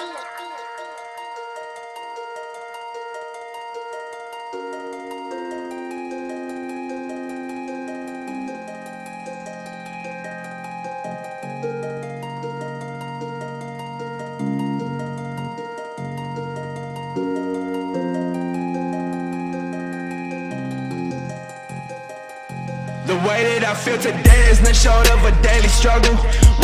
The way that I feel today is nothing short of a daily struggle.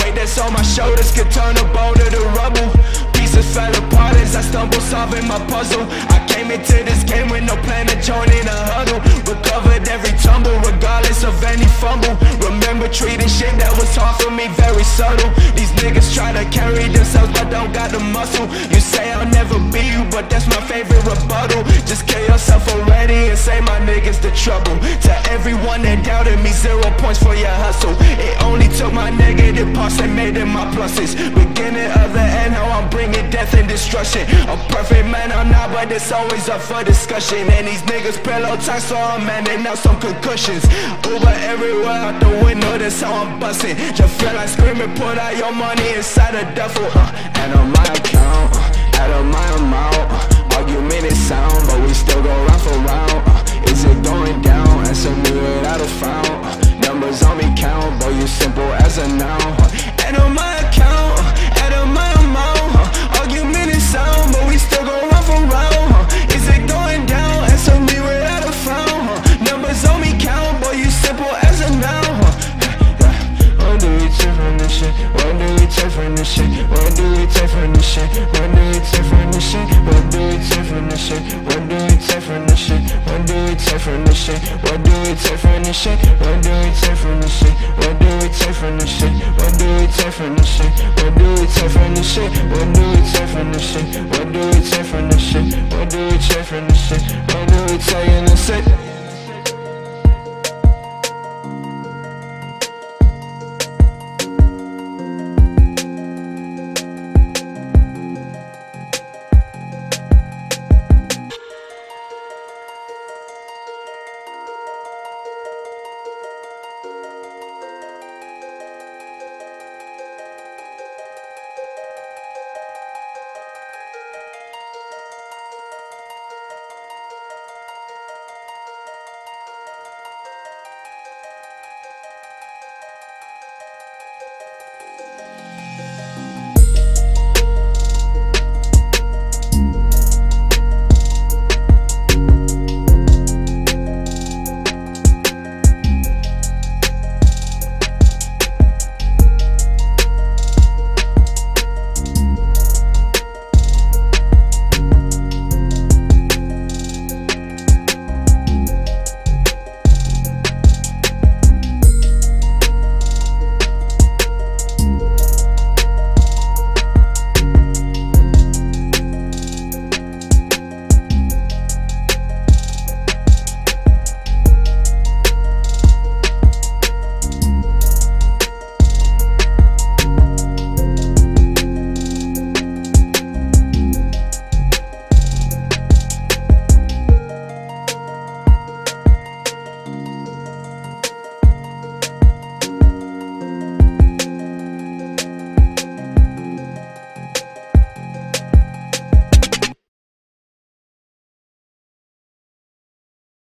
Weight that's on my shoulders could turn a boulder to rubble. Pieces fell apart as I stumble solving my puzzle. I came into this game with no plan to join in a huddle. Recovered every tumble, regardless of any fumble. Remember treating shit that was hard for me very subtle. These niggas try to carry themselves but don't got the muscle. You say I'll never be you, but that's my favorite rebuttal. Just kill yourself already and say my niggas the trouble. To everyone that doubted me, zero points for your hustle. It only took my negative parts and made them my pluses. Beginning of the end, how I'm bringing death and destruction. A perfect man I'm not, but it's always up for discussion. And these niggas pillow talk, so I'm manning out some concussions. Uber everywhere out the window, that's how I'm busting. Just feel like screaming, put out your money inside a duffel. Uh, and on my account, uh, out of my amount. Uh, argument is sound, but we still go round for round. Uh, is it going down? Answer me without a frown. Uh, numbers on me count, boy, you simple as a noun. Shit? When do we take from this shit? When do we take from this shit? When do we take from this shit? When do we take from this shit? When do we take from this shit? When do we take from this shit? When do we take from this shit? When do we take from this shit? When do we take from this shit? When do we take from this shit? When do we take from this shit? When do we take from this shit? When do we take from this shit? When do we take from this shit?